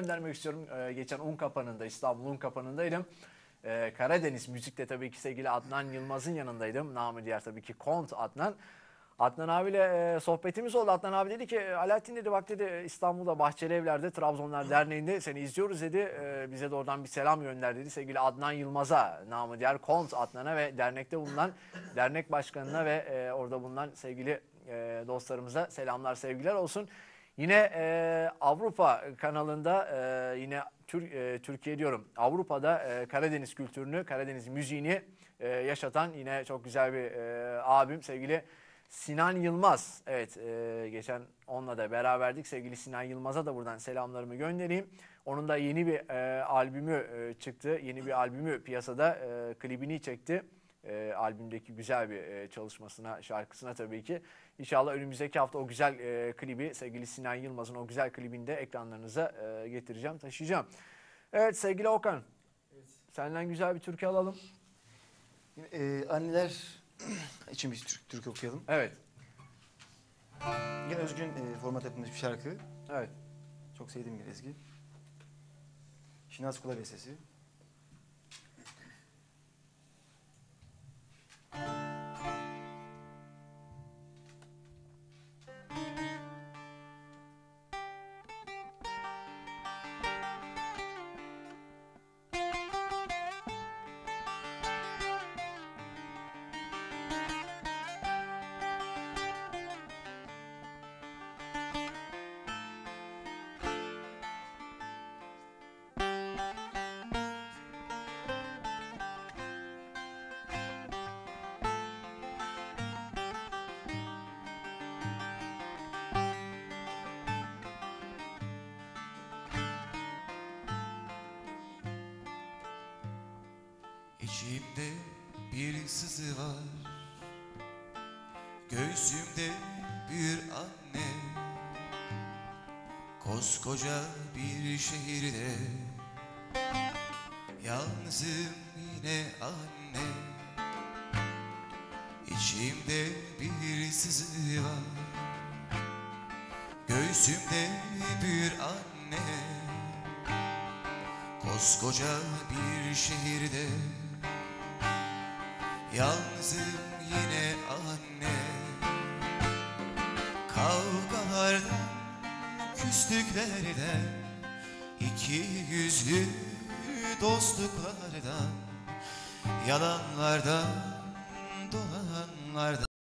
göndermek istiyorum. Ee, geçen un kapanında İstanbul un kapanındaydım. Ee, Karadeniz müzikte tabii ki sevgili Adnan Yılmaz'ın yanındaydım. Namı diğer tabii ki Kont Adnan. Adnan abiyle e, sohbetimiz oldu. Adnan abi dedi ki Alaaddin dedi bak dedi İstanbul'da Bahçeli Evler'de Trabzonlar Derneği'nde seni izliyoruz dedi. Ee, bize de oradan bir selam gönder dedi. Sevgili Adnan Yılmaz'a namı diğer Kont Adnan'a ve dernekte bulunan dernek başkanına ve e, orada bulunan sevgili e, dostlarımıza selamlar sevgiler olsun. Yine e, Avrupa kanalında e, yine Tür, e, Türkiye diyorum Avrupa'da e, Karadeniz kültürünü, Karadeniz müziğini e, yaşatan yine çok güzel bir e, abim sevgili Sinan Yılmaz. Evet e, geçen onunla da beraberdik. Sevgili Sinan Yılmaz'a da buradan selamlarımı göndereyim. Onun da yeni bir e, albümü e, çıktı. Yeni bir albümü piyasada e, klibini çekti e, albümdeki güzel bir e, çalışmasına, şarkısına tabii ki. İnşallah önümüzdeki hafta o güzel e, klibi sevgili Sinan Yılmaz'ın o güzel klibini de ekranlarınıza e, getireceğim, taşıyacağım. Evet sevgili Okan, senden güzel bir türkü alalım. Yine, e, anneler için bir Türk, Türk okuyalım. Evet, Yine Özgün e, format yapılmış bir şarkı. evet. Çok sevdiğim bir ezgi. Şinaz Kula Bestesi. İçimde bir sızı var. Göğsümde bir anne. Koskoca bir şehirde. Yalnızım yine anne. İçimde bir sızı var. Göğsümde bir anne. Koskoca bir şehirde Yalnızım yine anne. Kavgalardan, küslüklerden iki yüzlü dostluklardan Yalanlardan, dolanlardan